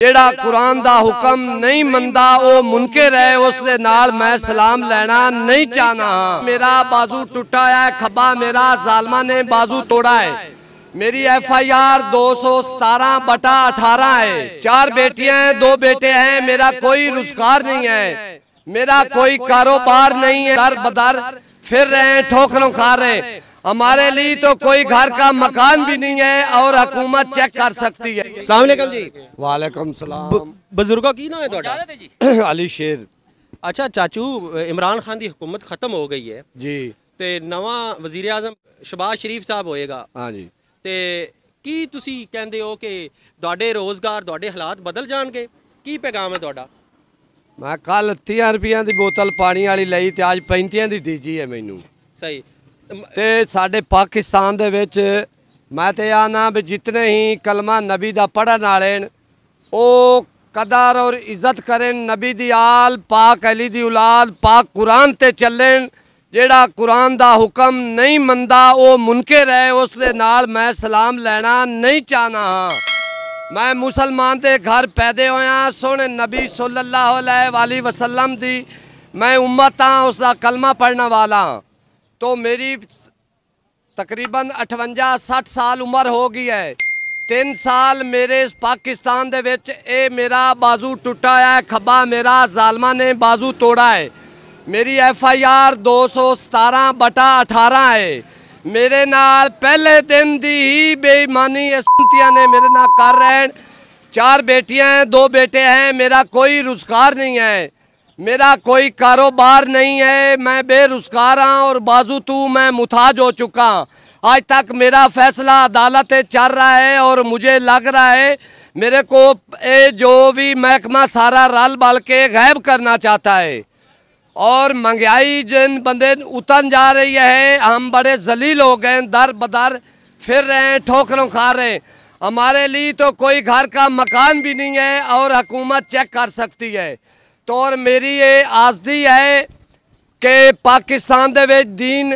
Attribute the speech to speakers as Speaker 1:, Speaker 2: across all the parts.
Speaker 1: ਜਿਹੜਾ ਕੁਰਾਨ ਦਾ ਹੁਕਮ ਨਹੀਂ ਮੰਨਦਾ, ਉਹ ਮੁਨਕਰ ਹੈ ਉਸ ਦੇ ਨਾਲ ਮੈਂ ਸਲਾਮ ਲੈਣਾ ਨਹੀਂ ਚਾਹਨਾ। ਮੇਰਾ ਬਾਜ਼ੂ ਟੁੱਟਾ ਹੈ, ਖੱਬਾ ਮੇਰਾ ਜ਼ਾਲਮਾਂ ਨੇ ਬਾਜ਼ੂ ਤੋੜਾ ਹੈ। मेरी एफ़ आई आर दो सौ सतारह बटा अठारह है चार बेटियाँ हैं दो बेटे हैं मेरा कोई रोज़गार नहीं है मेरा कोई कारोबार नहीं है दर बदर फिर रहे हैं ठोकरों खा रहे हैं हमारे लिए तो कोई घर का मकान भी नहीं है और हुकूमत चेक कर सकती है
Speaker 2: ਸਲਾਮ ਅਲੈਕਮ ਜੀ
Speaker 1: वालेकुम सलाम
Speaker 2: ਬਜ਼ੁਰਗੋ ਕੀ ਨਾਮ ਹੈ ਤੁਹਾਡਾ
Speaker 1: अली शेर
Speaker 2: ਅੱਛਾ ਚਾਚੂ ਅ, ਇਮਰਾਨ ਖਾਨ ਦੀ ਹਕੂਮਤ ਖਤਮ ਹੋ ਗਈ ਹੈ
Speaker 1: जी
Speaker 2: ਤੇ ਨਵਾਂ ਵਜ਼ੀਰ ਆਜ਼ਮ ਸ਼ਬਾਜ਼ ਸ਼ਰੀਫ ਸਾਹਿਬ ਹੋਏਗਾ
Speaker 1: हाँ जी
Speaker 2: ਤੇ ਕੀ ਤੁਸੀਂ ਕਹਿੰਦੇ ਹੋ ਕਿ ਤੁਹਾਡੇ ਰੋਜ਼ਗਾਰ ਤੁਹਾਡੇ ਹਾਲਾਤ ਬਦਲ ਜਾਣਗੇ ਕੀ ਪੈਗਾਮ ਹੈ ਤੁਹਾਡਾ
Speaker 1: ਮੈਂ ਕੱਲ 30 ਰੁਪਈਆਂ ਦੀ ਬੋਤਲ ਪਾਣੀ ਵਾਲੀ ਲਈ ਤੇ ਅੱਜ 35 ਦੀ ਦੀਜੀ ਹੈ ਮੈਨੂੰ
Speaker 2: ਸਹੀ ਅਮ,
Speaker 1: ਤੇ ਸਾਡੇ ਪਾਕਿਸਤਾਨ ਦੇ ਵਿੱਚ ਮੈਂ ਤੇ ਆਨਾ ਵੀ ਜਿਤਨੇ ਹੀ ਕਲਮਾ ਨਬੀ ਦਾ ਪੜਨ ਵਾਲੇ ਨੇ, ਉਹ ਕਦਰ ਔਰ ਇੱਜ਼ਤ ਕਰਨ ਨਬੀ ਦੀ ਆਲ ਪਾਕ, ਅਲੀ ਦੀ ਔਲਾਦ ਪਾਕ ਕੁਰਾਨ ਤੇ ਚੱਲਣ, ਜਿਹੜਾ ਕੁਰਾਨ ਦਾ ਹੁਕਮ ਨਹੀਂ ਮੰਨਦਾ, ਉਹ ਮੁਨਕਰ ਹੈ, ਉਸ ਦੇ ਨਾਲ ਮੈਂ ਸਲਾਮ ਲੈਣਾ ਨਹੀਂ ਚਾਹਨਾ। ਹਾਂ ਮੈਂ ਮੁਸਲਮਾਨ ਦੇ ਘਰ ਪੈਦੇ ਹੋਇਆ, ਸੋਹਣੇ ਨਬੀ ਸੱਲੱਲਾਹੁ ਅਲੈਹਿ ਵਸੱਲਮ ਦੀ ਮੈਂ ਉਮਤ ਹਾਂ ਉਸ ਦਾ ਕਲਮਾ ਪੜਨ ਵਾਲਾ। ਹਾਂ तो मेरी तकरीबन 58 60 ਸਾਲ ਉਮਰ ਹੋ ਗਈ ਹੈ 3 ਸਾਲ ਮੇਰੇ ਇਸ ਪਾਕਿਸਤਾਨ ਦੇ ਵਿੱਚ ਇਹ ਮੇਰਾ ਬਾਜ਼ੂ ਟੁੱਟਾ ਹੈ ਖੱਬਾ ਮੇਰਾ ਜ਼ਾਲਮਾ ਨੇ ਬਾਜ਼ੂ ਤੋੜਾ ਹੈ ਮੇਰੀ ਐਫ ਆਈ ਆਰ 217 ਬਟਾ 18 ਹੈ ਮੇਰੇ ਨਾਲ ਪਹਿਲੇ ਦਿਨ ਦੀ ਹੀ ਬੇਈਮਾਨੀ ਇਸ ਸੰਤੀਆਂ ਨੇ ਮੇਰੇ ਨਾਲ ਕਰ ਰਹੇ ਹਨ चार बेटियां हैं दो बेटे हैं मेरा कोई रोजगार नहीं है मेरा कोई कारोबार नहीं है, मैं बेरोजगार हाँ और बाजू तू मैं मुथाज हो चुका। आज तक मेरा फैसला अदालत चल रहा है और मुझे लग रहा है मेरे को ये जो भी महकमा सारा रल बल के गायब करना चाहता है। और महँगाई जिन बंदे उतन जा रही है, हम बड़े जलील हो गए दर बदर फिर रहे हैं, ठोकरों खा रहे हैं। हमारे लिए तो कोई घर का मकान भी नहीं है और हुकूमत चेक कर सकती है। तो और मेरी ये आज़दी है कि पाकिस्तान ਦੇ ਵਿੱਚ ਦੀਨ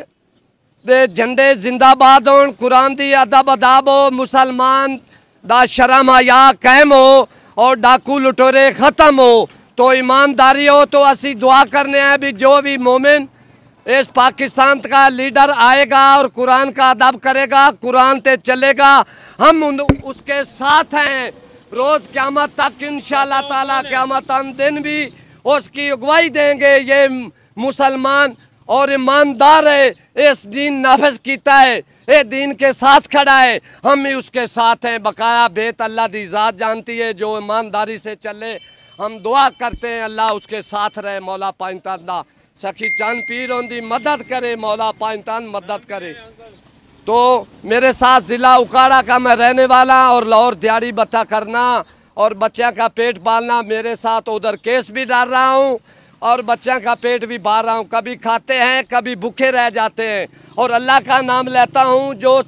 Speaker 1: ਦੇ ਝੰਡੇ ਜ਼ਿੰਦਾਬਾਦ ਹੋਣ ਕੁਰਾਨ ਦੀ ਅਦਬ ਅਦਾਬ ਹੋ ਮੁਸਲਮਾਨ ਦਾ ਸ਼ਰਮ ਹਯਾ ਕਾਇਮ ਹੋ और डाकू लुटोरे ख़त्म हो तो ईमानदारी हो तो ਅਸੀਂ दुआ करने हैं भी जो भी मोमिन इस पाकिस्तान का लीडर आएगा और कुरान का अदब करेगा कुरान पे चलेगा हम उन, उसके साथ हैं रोज़ क़यामत तक इन ताला क़यामत दिन भी उसकी अगुवाई देंगे। ये मुसलमान और ईमानदार है, इस दीन नाफज कीता है, ये दीन के साथ खड़ा है। हम भी उसके साथ हैं। बकाया बेत अल्लाह की ज़ात जानती है, जो ईमानदारी से चले। हम दुआ करते हैं, अल्लाह उसके साथ रहे, मौला पाइंतान सखी चंद पीर उनकी मदद करे, मौला पाइंतान मदद करे। तो मेरे साथ ज़िला उकाड़ा का मैं रहने वाला और लाहौर दिहाड़ी बता करना। और बच्चा का पेट पालना मेरे साथ उधर केस भी डाल रहा हूँ और बच्चा का पेट भी बार रहा हूँ। कभी खाते हैं, कभी भूखे रह जाते हैं। और अल्लाह का नाम लेता हूँ, जो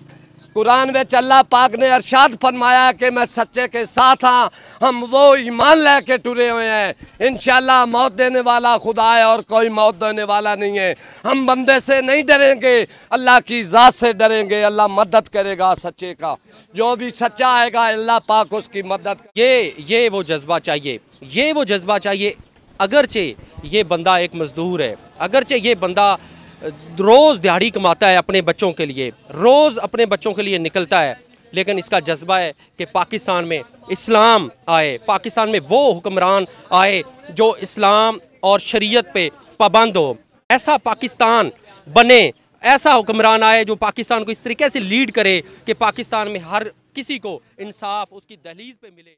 Speaker 1: कुरान में अल्लाह पाक ने अरशाद फरमाया कि मैं सच्चे के साथ हाँ हम वो ईमान लेके टुरे हुए हैं। इंशाल्लाह मौत देने वाला खुदा है और कोई मौत देने वाला नहीं है। हम बंदे से नहीं डरेंगे, अल्लाह की ज़ात से डरेंगे, अल्लाह मदद करेगा सच्चे का। जो भी सच्चा आएगा, अल्लाह पाक उसकी मदद
Speaker 2: ये ये वो जज्बा चाहिए, ये वो जज्बा चाहिए, अगरचे ये बंदा एक मजदूर है, अगरचे ये बंदा रोज़ दिहाड़ी कमाता है अपने बच्चों के लिए, रोज़ अपने बच्चों के लिए निकलता है, लेकिन इसका जज्बा है कि पाकिस्तान में इस्लाम आए, पाकिस्तान में वो हुक्मरान आए जो इस्लाम और शरीयत पे पाबंद हो। ऐसा पाकिस्तान बने, ऐसा हुक्मरान आए जो पाकिस्तान को इस तरीके से लीड करे कि पाकिस्तान में हर किसी को इंसाफ, उसकी दहलीज पे मिले।